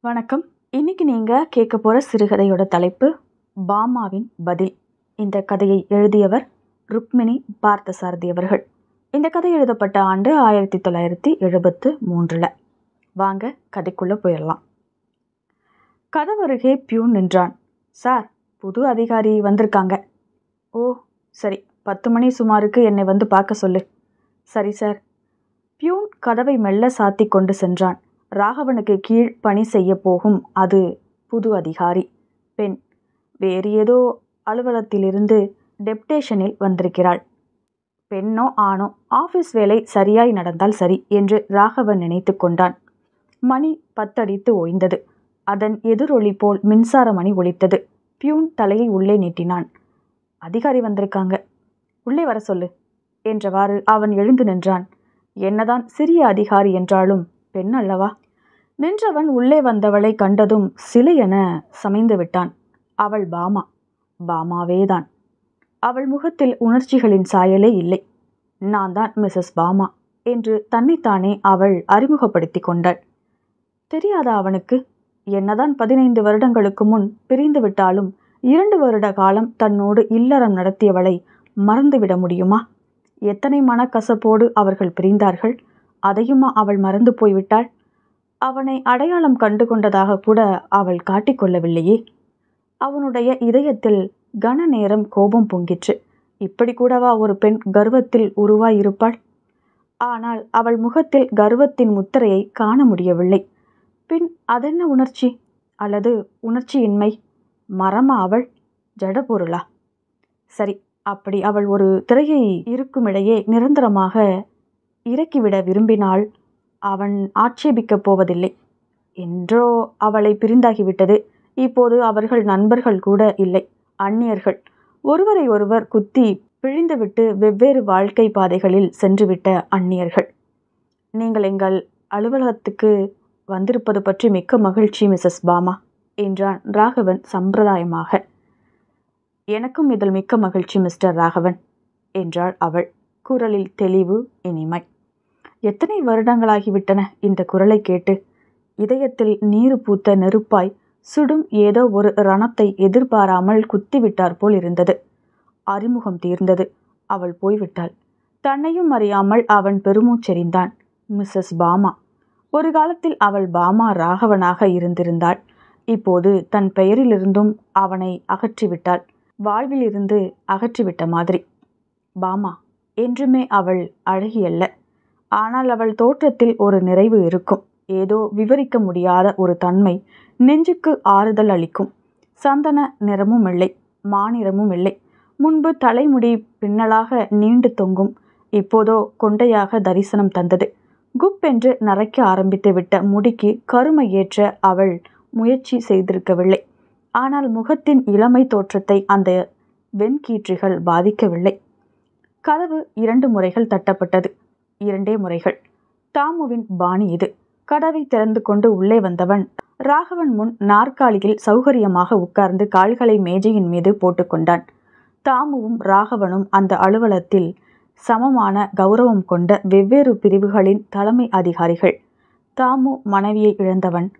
வணக்கம். இன்னைக்கு நீங்கள் கேட்க போகிற சிறுகதையோட தலைப்பு பாமாவின் பதில். இந்த கதையை எழுதியவர் ருக்மிணி பார்த்தசாரதி அவர்கள். இந்த கதை எழுதப்பட்ட ஆண்டு ஆயிரத்தி தொள்ளாயிரத்தி எழுபத்து மூன்றில். வாங்க கதைக்குள்ளே போயிடலாம். கதவருகே பியூன் நின்றான். சார் புது அதிகாரி வந்திருக்காங்க. ஓ சரி பத்து மணி சுமாருக்கு என்னை வந்து பார்க்க சொல்லு. சரி சார். பியூன் கதவை மெல்ல சாத்தி கொண்டு சென்றான். ராகவனுக்கு கீழ் பணி செய்ய போகும். அது புது அதிகாரி பெண். வேறு ஏதோ அலுவலகத்திலிருந்து டெப்டேஷனில் வந்திருக்கிறாள். பெண்ணோ ஆணோ ஆஃபீஸ் வேலை சரியாய் நடந்தால் சரி என்று ராகவன் நினைத்து கொண்டான். மணி பத்தடித்து ஓய்ந்தது. அதன் எதிரொலி போல் மின்சார மணி ஒலித்தது. பியூன் தலையை உள்ளே நீட்டினான். அதிகாரி வந்திருக்காங்க. உள்ளே வர சொல்லு. என்றவாறு அவன் எழுந்து நின்றான். என்னதான் சிறிய அதிகாரி என்றாலும் பெண் அல்லவா? நின்றவன் உள்ளே வந்தவளை கண்டதும் சிலை என சமைந்து விட்டான். அவள் பாமா. பாமாவேதான். அவள் முகத்தில் உணர்ச்சிகளின் சாயலே இல்லை. நான் தான் மிஸ்ஸஸ் பாமா என்று தன்னைத்தானே அவள் அறிமுகப்படுத்தி கொண்டாள். தெரியாதா அவனுக்கு? என்னதான் பதினைந்து வருடங்களுக்கு முன் பிரிந்து விட்டாலும் இரண்டு வருட காலம் தன்னோடு இல்லறம் நடத்தியவளை மறந்துவிட முடியுமா? எத்தனை மனக்கசப்போடு அவர்கள் பிரிந்தார்கள்? அதையுமா அவள் மறந்து போய்விட்டாள்? அவனை அடையாளம் கண்டு கொண்டதாக கூட அவள் காட்டிக்கொள்ளவில்லையே அவனுடைய இதயத்தில் கன நேரம் கோபம் பொங்கிற்று. இப்படி கூடவா ஒரு பெண் கர்வத்தில் உருவாயிருப்பாள்? ஆனால் அவள் முகத்தில் கர்வத்தின் முத்திரையை காண முடியவில்லை. பின் அதென்ன உணர்ச்சி? அல்லது உணர்ச்சியின்மை? மரமா அவள்? ஜடபொருளா சரி அப்படி அவள் ஒரு திரையை இருக்குமிடையே நிரந்தரமாக இறக்கிவிட விரும்பினால் அவன் ஆட்சேபிக்கப் போவதில்லை. என்றோ அவளை பிரிந்தாகிவிட்டது. இப்போது அவர்கள் நண்பர்கள் கூட இல்லை அந்நியர்கள். ஒருவரை ஒருவர் குத்தி பிழிந்துவிட்டு வெவ்வேறு வாழ்க்கை பாதைகளில் சென்றுவிட்ட அந்நியர்கள். நீங்கள் எங்கள் அலுவலகத்துக்கு வந்திருப்பது பற்றி மிக்க மகிழ்ச்சி மிஸ்ஸஸ் பாமா என்றான் ராகவன் சம்பிரதாயமாக. எனக்கும் இதில் மிக்க மகிழ்ச்சி மிஸ்டர் ராகவன் என்றாள் அவள். குரலில் தெளிவு இனிமை. எத்தனை வருடங்களாகிவிட்டன இந்த குரலை கேட்டு. இதயத்தில் நீர் பூத்த நெருப்பாய் சுடும் ஏதோ ஒரு ரணத்தை எதிர்பாராமல் குத்திவிட்டார் போல் இருந்தது. அறிமுகம் தீர்ந்தது. அவள் போய்விட்டாள். தன்னையும் அறியாமல் அவன் பெருமூச்செறிந்தான். மிஸ்ஸஸ் பாமா. ஒரு காலத்தில் அவள் பாமா ராகவனாக இருந்திருந்தாள். இப்போது தன் பெயரிலிருந்தும் அவனை அகற்றிவிட்டாள். வாழ்விலிருந்து அகற்றிவிட்ட மாதிரி. பாமா என்றுமே அவள் அழகியல்ல. ஆனால் அவள் தோற்றத்தில் ஒரு நிறைவு இருக்கும். ஏதோ விவரிக்க முடியாத ஒரு தன்மை நெஞ்சுக்கு ஆறுதல் அளிக்கும். சந்தன நிறமும் இல்லை மாநிறமும் இல்லை. முன்பு தலைமுடி பின்னலாக நீண்டு தொங்கும் இப்போதோ கொண்டையாக தரிசனம் தந்தது. குப் என்று நரைக்க ஆரம்பித்து விட்ட முடிக்கு கருமை ஏற்ற அவள் முயற்சி செய்திருக்கவில்லை. ஆனால் முகத்தின் இளமை தோற்றத்தை அந்த வெண்கீற்றுகள் பாதிக்கவில்லை. கதவு இரண்டு முறைகள் தட்டப்பட்டது. இரண்டே முறைகள். தாமுவின் பாணி இது. கதவை திறந்து கொண்டு உள்ளே வந்தவன். ராகவன் முன் நாற்காலியில் சௌகரியமாக உட்கார்ந்து கால்களை மேஜையின் மீது போட்டுக்கொண்டான் தாமுவும் ராகவனும் அந்த அலுவலத்தில் சமமான கௌரவம் கொண்ட வெவ்வேறு பிரிவுகளின் தலைமை அதிகாரிகள். தாமு மனைவியை இழந்தவன்.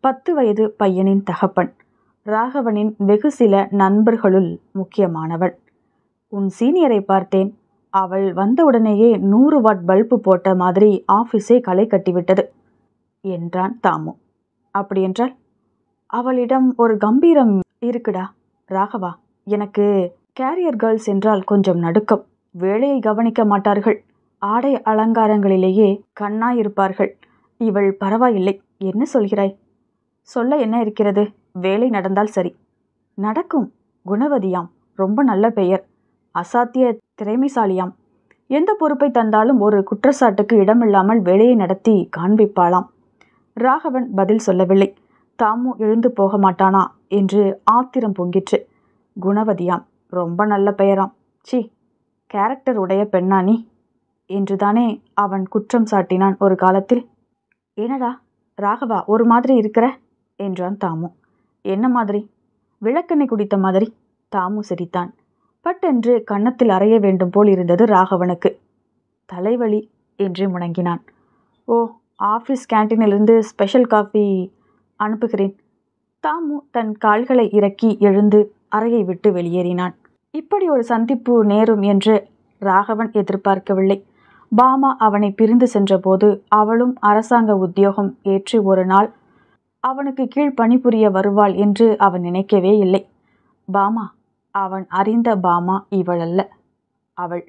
பத்து வயது பையனின் தகப்பன். ராகவனின் வெகு சில நண்பர்களுள் முக்கியமானவன். உன் சீனியரை பார்த்தேன். அவள் வந்தவுடனேயே நூறு வாட் பல்பு போட்ட மாதிரி ஆஃபீஸே களை கட்டிவிட்டது. என்றான் தாமு. அப்படியென்றால் அவளிடம் ஒரு கம்பீரம் இருக்குடா ராகவா எனக்கு கேரியர் கேர்ள்ஸ் என்றால் கொஞ்சம் நடுக்கம். வேலையை கவனிக்க மாட்டார்கள். ஆடை அலங்காரங்களிலேயே கண்ணாயிருப்பார்கள். இவள் பரவாயில்லை என்ன சொல்கிறாய்? சொல்ல என்ன இருக்கிறது? வேலை நடந்தால் சரி. நடக்கும் குணவதியாம் ரொம்ப நல்ல பெயர். அசாத்திய திறமைசாலியாம். எந்த பொறுப்பை தந்தாலும் ஒரு குற்றச்சாட்டுக்கு இடமில்லாமல் வேலையை நடத்தி காண்பிப்பாளாம். ராகவன் பதில் சொல்லவில்லை. தாமும் எழுந்து போக மாட்டானா என்று ஆத்திரம் பொங்கிற்று. குணவதியாம் ரொம்ப நல்ல பெயராம். சி கேரக்டர் உடைய பெண்ணா நீ? என்றுதானே அவன் குற்றம் சாட்டினான் ஒரு காலத்தில். என்னடா ராகவா ஒரு மாதிரி இருக்கிற? என்றான் தாமு. என்ன மாதிரி? விளக்கெண்ணெய் குடித்த மாதிரி. தாமு சிரித்தான். பட்டென்று கன்னத்தில் அறைய வேண்டும் போல் இருந்தது ராகவனுக்கு. தலைவலி என்று முணங்கினான். ஓ ஆஃபீஸ் கேன்டீனிலிருந்து ஸ்பெஷல் காஃபி அனுப்புகிறேன். தாமு தன் கால்களை இறக்கி எழுந்து அறையை விட்டு வெளியேறினான். இப்படி ஒரு சந்திப்பு நேரும் என்று ராகவன் எதிர்பார்க்கவில்லை. பாமா அவனை பிரிந்து சென்றபோது அவளும் அரசாங்க உத்தியோகம் ஏற்று ஒரு நாள் அவனுக்கு கீழ் பணிபுரிய வருவாள் என்று அவன் நினைக்கவே இல்லை. பாமா அவன் அறிந்த பாமா இவளல்ல. அவள்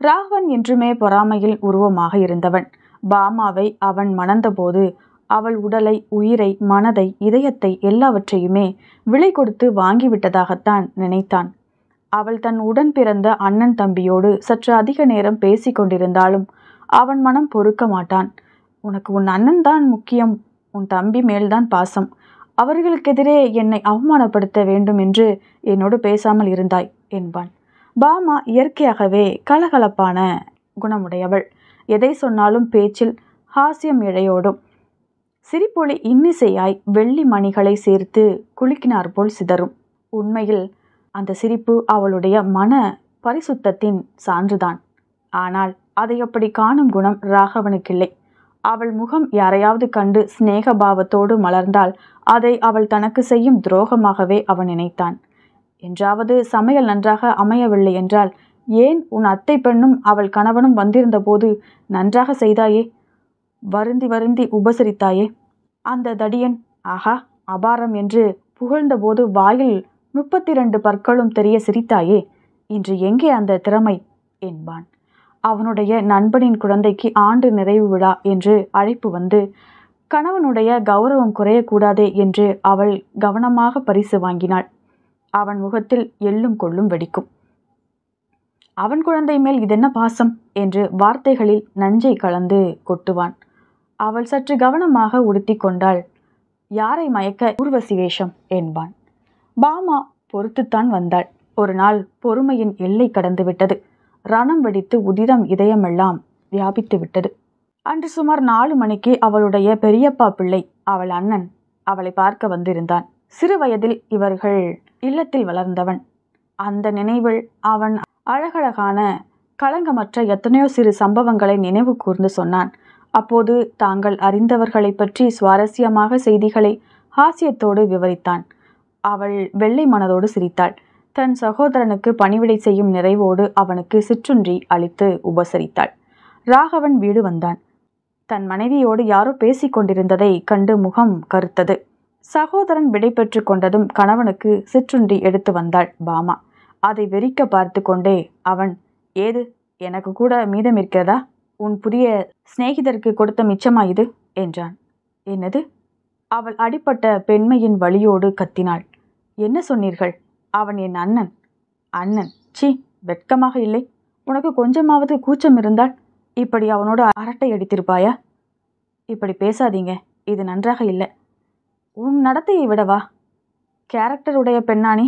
ராகவன் என்றுமே பொறாமையில் உருவமாக இருந்தவன். பாமாவை அவன் மணந்தபோது அவள் உடலை உயிரை மனதை இதயத்தை எல்லாவற்றையுமே விலை கொடுத்து வாங்கிவிட்டதாகத்தான் நினைத்தான். அவள் தன் உடன் பிறந்த அண்ணன் தம்பியோடு சற்று அதிக நேரம் பேசி கொண்டிருந்தாலும் அவன் மனம் பொறுக்க மாட்டான். உனக்கு உன் அண்ணன் தான் முக்கியம். உன் தம்பி மேல்தான் பாசம். அவர்களுக்கெதிரே என்னை அவமானப்படுத்த வேண்டும் என்று என்னோடு பேசாமல் இருந்தாய் என்பான். பாமா இயற்கையாகவே கலகலப்பான குணமுடையவள். எதை சொன்னாலும் பேச்சில் ஹாஸ்யம் இழையோடும். சிரிப்பொளி இன்னிசையாய் வெள்ளி மணிகளை சேர்த்து குலுக்கினார் போல் சிதறும். உண்மையில் அந்த சிரிப்பு அவளுடைய மன பரிசுத்தத்தின் சான்றுதான். ஆனால் அதை அப்படி காணும் குணம் ராகவனுக்கில்லை. அவள் முகம் யாரையாவது கண்டு சிநேக பாவத்தோடு மலர்ந்தால் அதை அவள் தனக்கு செய்யும் துரோகமாகவே அவன் நினைத்தான். என்றாவது சமையல் நன்றாக அமையவில்லை என்றால் ஏன் உன் அத்தை பெண்ணும் அவள் கணவனும் வந்திருந்தபோது நன்றாக செய்தாயே? வருந்தி வருந்தி உபசரித்தாயே? அந்த தடியன் ஆஹா அபாரம் என்று புகழ்ந்தபோது வாயில் முப்பத்தி ரெண்டு பற்களும் தெரிய சிரித்தாயே? இன்று எங்கே அந்த திறமை? என்பான். அவனுடைய நண்பனின் குழந்தைக்கு ஆண்டு நிறைவு விழா என்று அழைப்பு வந்து கணவனுடைய கௌரவம் குறையக்கூடாதே என்று அவள் கவனமாக பரிசு வாங்கினாள். அவன் முகத்தில் எள்ளும் கொள்ளும் வெடிக்கும். அவன் குழந்தை மேல் இதென்ன பாசம்? என்று வார்த்தைகளில் நஞ்சை கலந்து கொட்டுவான். அவள் சற்று கவனமாக உடுத்தி கொண்டாள். யாரை மயக்க ஊர்வசி வேஷம் என்பான். பாமா பொறுத்துத்தான் வந்தாள். ஒரு நாள் பொறுமையின் எல்லை கடந்து விட்டது. ரணம் வெடித்து உதிரம் இதயமெல்லாம் வியாபித்து விட்டது. அன்று சுமார் நாலு மணிக்கு அவளுடைய பெரியப்பா பிள்ளை அவள் அண்ணன் அவளை பார்க்க வந்திருந்தான். சிறு வயதில் இவர்கள் இல்லத்தில் வளர்ந்தவன். அந்த நினைவில் அவன் அழகழகான களங்கமற்ற எத்தனையோ சிறு சம்பவங்களை நினைவு கூர்ந்து சொன்னான். அப்போது தாங்கள் அறிந்தவர்களை பற்றி சுவாரஸ்யமாக செய்திகளை ஹாஸ்யத்தோடு விவரித்தான். அவள் வெள்ளை மனதோடு சிரித்தாள். தன் சகோதரனுக்கு பணிவிடை செய்யும் நிறைவோடு அவனுக்கு சிற்றுன்றி அளித்து உபசரித்தாள். ராகவன் வீடு வந்தான். தன் மனைவியோடு யாரோ பேசிக் கொண்டிருந்ததை கண்டு முகம் கருத்தது. சகோதரன் விடை பெற்று கொண்டதும் கணவனுக்கு சிற்றுண்டி எடுத்து வந்தாள் பாமா. அதை வெறிக்க பார்த்து கொண்டே அவன் ஏது எனக்கு கூட மீதம் இருக்கிறதா? உன் புதிய சிநேகிதருக்கு கொடுத்த மிச்சமா இது? என்றான். என்னது? அவள் அடிப்பட்ட பெண்மையின் வழியோடு கத்தினாள். என்ன சொன்னீர்கள்? அவன் என் அண்ணன். அண்ணன். சி வெட்கமாக இல்லை. உனக்கு கொஞ்சமாவது கூச்சம் இருந்தால் இப்படி அவனோடு அரட்டை அடித்திருப்பாயா? இப்படி பேசாதீங்க. இது நன்றாக இல்லை. உன் நடத்தையை விடவா? கேரக்டர் உடைய பெண்ணானி.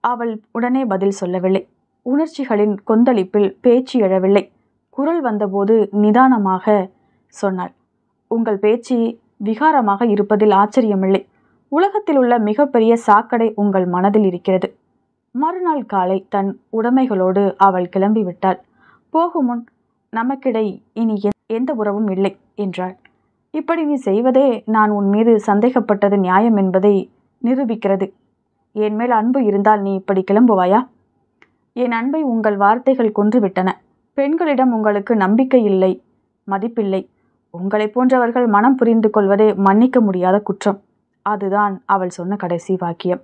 அவள் உடனே பதில் சொல்லவில்லை. உணர்ச்சிகளின் கொந்தளிப்பில் பேச்சு எழவில்லை. குரல் வந்தபோது நிதானமாக சொன்னாள். உங்கள் பேச்சு விகாரமாக இருப்பதில் ஆச்சரியமில்லை. உலகத்தில் உள்ள மிகப்பெரிய சாக்கடை உங்கள் மனதில் இருக்கிறது. மறுநாள் காலை தன் உடைமைகளோடு அவள் கிளம்பிவிட்டாள். போகும் முன் நமக்கிடை இனி எந்த உறவும் இல்லை என்றாள். இப்படி நீ செய்வதே நான் உன் மீது சந்தேகப்பட்டது நியாயம் என்பதை நிரூபிக்கிறது. என் மேல் அன்பு இருந்தால் நீ இப்படி கிளம்புவாயா? என் அன்பை உங்கள் வார்த்தைகள் கொன்றுவிட்டன. பெண்களிடம் உங்களுக்கு நம்பிக்கை இல்லை மதிப்பில்லை. உங்களைப் போன்றவர்கள் மனம் புரிந்து கொள்வதே மன்னிக்க முடியாத குற்றம். அதுதான் அவள் சொன்ன கடைசி வாக்கியம்.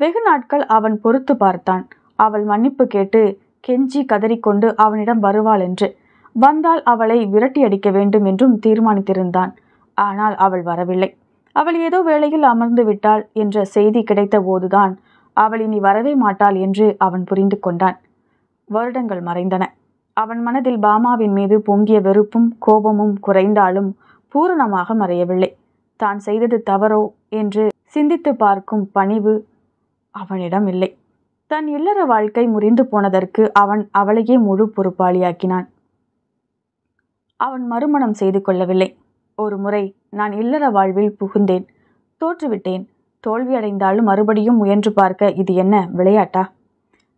வெகு நாட்கள் அவன் பொறுத்து பார்த்தான். அவள் மன்னிப்பு கேட்டு கெஞ்சி கதறிக்கொண்டு அவனிடம் வருவாள் என்று. வந்தால் அவளை விரட்டி அடிக்க வேண்டும் என்றும் தீர்மானித்திருந்தான். ஆனால் அவள் வரவில்லை. அவள் ஏதோ வேளையில் அமர்ந்து விட்டாள் என்ற செய்தி கிடைத்த போதுதான் அவள் இனி வரவே மாட்டாள் என்று அவன் புரிந்து கொண்டான். வருடங்கள் மறைந்தன. அவன் மனதில் பாமாவின் மீது பொங்கிய வெறுப்பும் கோபமும் குறைந்தாலும் பூரணமாக மறையவில்லை. தான் செய்தது தவறோ என்று சிந்தித்து பார்க்கும் பணிவு அவனிடம் இல்லை. தன் இல்லற வாழ்க்கை முறிந்து போனதற்கு அவன் அவளையே முழு பொறுப்பாளியாக்கினான். அவன் மறுமணம் செய்து கொள்ளவில்லை. ஒரு முறை நான் இல்லற வாழ்வில் புகுந்தேன். தோற்றுவிட்டேன். தோல்வியடைந்தாலும் மறுபடியும் முயன்று பார்க்க இது என்ன விளையாட்டா?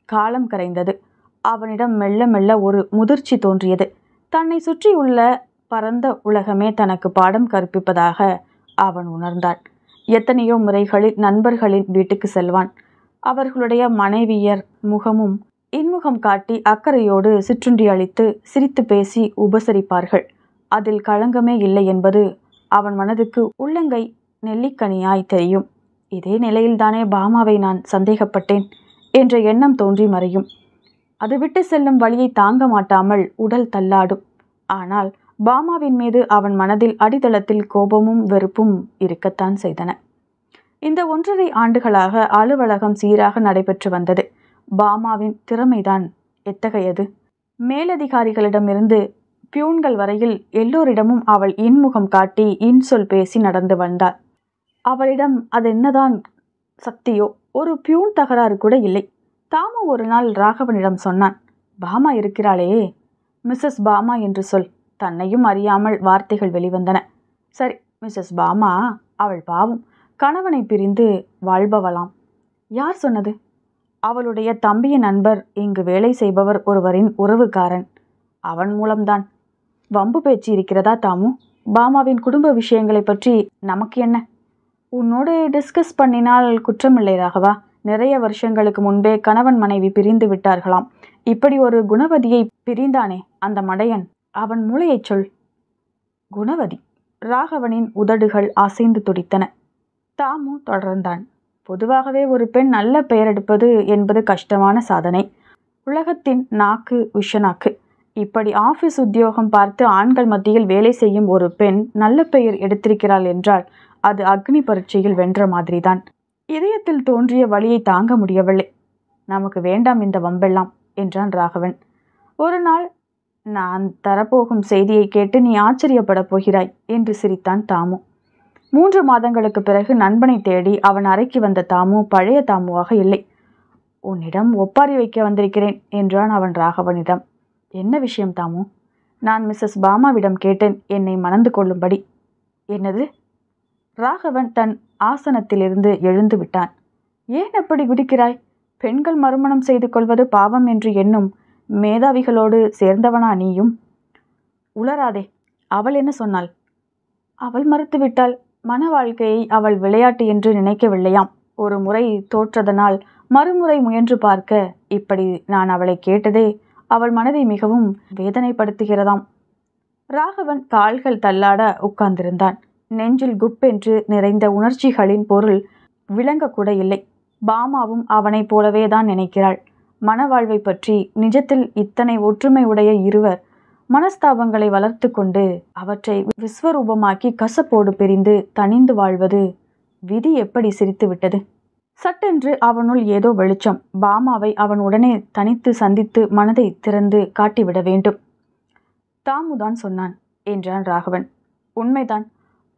காலம் கரைந்தது. அவனிடம் மெல்ல மெல்ல ஒரு முதிர்ச்சி தோன்றியது. தன்னை சுற்றியுள்ள பரந்த உலகமே தனக்கு பாடம் கற்பிப்பதாக அவன் உணர்ந்தான் எத்தனையோ முறைகளில் நண்பர்களின் வீட்டுக்கு செல்வான். அவர்களுடைய மனைவியர் முகமும் இன்முகம் காட்டி அக்கறையோடு சிற்றுண்டி அளித்து சிரித்து பேசி உபசரிப்பார்கள். அதில் களங்கமே இல்லை என்பது அவன் மனதுக்கு உள்ளங்கை நெல்லிக்கனியாய் தெரியும். இதே நிலையில்தானே பாமாவை நான் சந்தேகப்பட்டேன் என்ற எண்ணம் தோன்றி மறையும். அது விட்டு செல்லும் வழியை தாங்க மாட்டாமல் உடல் தள்ளாடும். ஆனால் பாமாவின் மீது அவன் மனதில் அடித்தளத்தில் கோபமும் வெறுப்பும் இருக்கத்தான் செய்தன. இந்த ஒன்றரை ஆண்டுகளாக அலுவலகம் சீராக நடைபெற்று வந்தது. பாமாவின் திறமைதான் எத்தகையது? மேலதிகாரிகளிடமிருந்து பியூன்கள் வரையில் எல்லோரிடமும் அவள் இன்முகம் காட்டி இன்சொல் பேசி நடந்து வந்தாள். அவளிடம் அது என்னதான் சக்தியோ? ஒரு பியூன் தகராறு கூட இல்லை. தாமு ஒரு நாள் ராகவனிடம் சொன்னான் பாமா இருக்கிறாளே மிஸ்ஸஸ் பாமா என்று சொல். தன்னையும் அறியாமல் வார்த்தைகள் வெளிவந்தன. சரி மிஸ்ஸஸ் பாமா அவள் பாவம். கணவனை பிரிந்து வாழ்பவளாம். யார் சொன்னது? அவளுடைய தம்பியின் நண்பர் இங்கு வேலை செய்பவர் ஒருவரின் உறவுக்காரன். அவன் மூலம்தான். வம்பு பேச்சு இருக்கிறதா தாமு? பாமாவின் குடும்ப விஷயங்களை பற்றி நமக்கு என்ன? உன்னோடு டிஸ்கஸ் பண்ணினால் குற்றமில்லை ராகவா. நிறைய வருஷங்களுக்கு முன்பே கணவன் மனைவி பிரிந்து விட்டார்களாம். இப்படி ஒரு குணவதியை பிரிந்தானே அந்த மடையன்? அவன் மூளையைச் சொல். குணவதி. ராகவனின் உதடுகள் அசைந்து துடித்தன. தாமு தொடர்ந்தான். பொதுவாகவே ஒரு பெண் நல்ல பெயர் எடுப்பது என்பது கஷ்டமான சாதனை. உலகத்தின் நாக்கு விஷனாக்கு இப்படி ஆஃபீஸ் உத்தியோகம் பார்த்து ஆண்கள் மத்தியில் வேலை செய்யும் ஒரு பெண் நல்ல பெயர் எடுத்திருக்கிறாள் என்றால் அது அக்னி பரீட்சையில் வென்ற மாதிரிதான். இதயத்தில் தோன்றிய வழியை தாங்க முடியவில்லை. நமக்கு வேண்டாம் இந்த வம்பெல்லாம் என்றான் ராகவன். ஒரு நாள் நான் தரப்போகும் செய்தியை கேட்டு நீ ஆச்சரியப்படப் போகிறாய் என்று சிரித்தான் தாமு. மூன்று மாதங்களுக்கு பிறகு நண்பனை தேடி அவன் அறைக்கு வந்த தாமு பழைய தாமுவாக இல்லை. உன்னிடம் ஒப்பாரி வைக்க வந்திருக்கிறேன் என்றான் அவன் ராகவனிடம். என்ன விஷயம் தாமு? நான் மிஸ்ஸஸ் பாமாவிடம் கேட்டேன் என்னை மணந்து கொள்ளும்படி. என்னது? ராகவன் தன் ஆசனத்திலிருந்து எழுந்து விட்டான். ஏன் அப்படி குதிக்கிறாய் பெண்கள் மறுமணம் செய்து கொள்வது பாவம் என்று எண்ணும் மேதாவிகளோடு சேர்ந்தவனா நீயும்? உளராதே அவள் என்ன சொன்னாள்? அவள் மறுத்துவிட்டாள் மன வாழ்க்கையை அவள் விளையாட்டு என்று நினைக்கவில்லையாம். ஒரு முறை தோற்றதனால் மறுமுறை முயன்று பார்க்க இப்படி நான் அவளை கேட்டதே அவள் மனதை மிகவும் வேதனைப்படுத்துகிறதாம். ராகவன் கால்கள் தள்ளாட உட்கார்ந்திருந்தான். நெஞ்சில் குப்பென்று நிறைந்த உணர்ச்சிகளின் பொருள் விளங்கக்கூட இல்லை. பாமாவும் அவனைப் போலவே தான் நினைக்கிறாள். மனவாழ்வை பற்றி நிஜத்தில் இத்தனை ஒற்றுமை உடைய இருவர் மனஸ்தாபங்களை வளர்த்து கொண்டு அவற்றை விஸ்வரூபமாக்கி கசப்போடு பிரிந்து தனிந்து வாழ்வது விதி எப்படி சிரித்து விட்டது? சட்டென்று அவனுள் ஏதோ வெளிச்சம். பாமாவை அவன் உடனே தனித்து சந்தித்து மனதை திறந்து காட்டிவிட வேண்டும். தாமுதான் சொன்னான் என்றான் ராகவன். உண்மைதான்.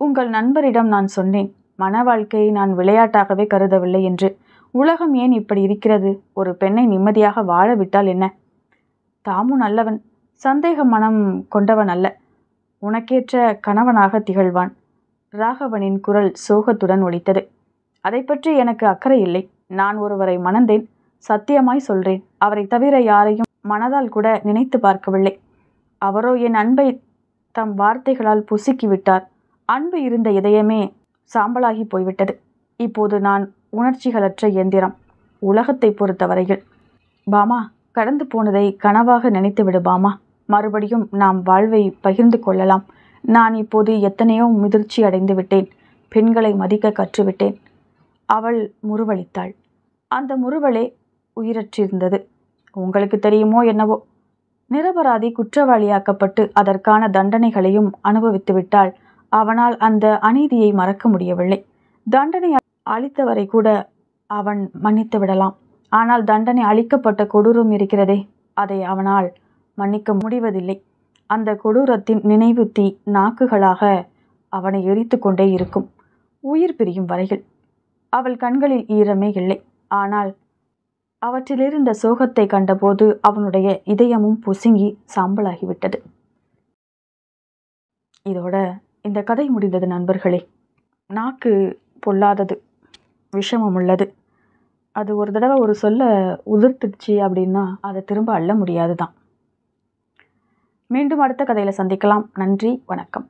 உங்கள் நண்பரிடம் நான் சொன்னேன் மன வாழ்க்கையை நான் விளையாட்டாகவே கருதவில்லை என்று. உலகம் ஏன் இப்படி இருக்கிறது? ஒரு பெண்ணை நிம்மதியாக வாழ விட்டால் என்ன? தாமும் நல்லவன். சந்தேக மனம் கொண்டவன் அல்ல. உனக்கேற்ற கணவனாக திகழ்வான். ராகவனின் குரல் சோகத்துடன் ஒலித்தது. அதை பற்றி எனக்கு அக்கறை இல்லை. நான் ஒருவரை மணந்தேன். சத்தியமாய் சொல்றேன். அவரை தவிர யாரையும் மனதால் கூட நினைத்து பார்க்கவில்லை. அவரோ என் அன்பை தம் வார்த்தைகளால் புசுக்கிவிட்டார். அன்பு இருந்த இதயமே சாம்பலாகி போய்விட்டது. இப்போது நான் உணர்ச்சிகளற்ற இயந்திரம். உலகத்தை பொறுத்தவரையில். பாமா கடந்து போனதை கனவாக நினைத்து விடு பாமா. மறுபடியும் நாம் வாழ்வை பகிர்ந்து கொள்ளலாம். நான் இப்போது எத்தனையோ முதிர்ச்சி அடைந்து விட்டேன். பெண்களை மதிக்க கற்றுவிட்டேன். அவள் முறுவளித்தாள். அந்த முறுவலே உயிரற்றிருந்தது. உங்களுக்கு தெரியுமோ என்னவோ? நிரபராதி குற்றவாளியாக்கப்பட்டு அதற்கான தண்டனைகளையும் அனுபவித்துவிட்டால் அவனால் அந்த அநீதியை மறக்க முடியவில்லை. தண்டனை அளித்தவரை கூட அவன் மன்னித்து விடலாம். ஆனால் தண்டனை அளிக்கப்பட்ட கொடூரம் இருக்கிறதே அதை அவனால் மன்னிக்க முடிவதில்லை. அந்த கொடூரத்தின் நினைவு தீ நாக்குகளாக அவனை எரித்து கொண்டே இருக்கும். உயிர் பிரியும் வரையில் அவள் கண்களில் ஈரமே இல்லை. ஆனால் அவற்றிலிருந்த சோகத்தை கண்டபோது அவனுடைய இதயமும் பொசுங்கி சாம்பலாகிவிட்டது. இதோட இந்த கதை முடிந்தது நண்பர்களே. நாக்கு பொல்லாதது. விஷமம் உள்ளது அது ஒரு தடவை ஒரு சொல்ல உதிர்த்துடுச்சு அப்படின்னா அதை திரும்ப அள்ள முடியாது தான் மீண்டும் அடுத்த கதையில் சந்திக்கலாம். நன்றி வணக்கம்.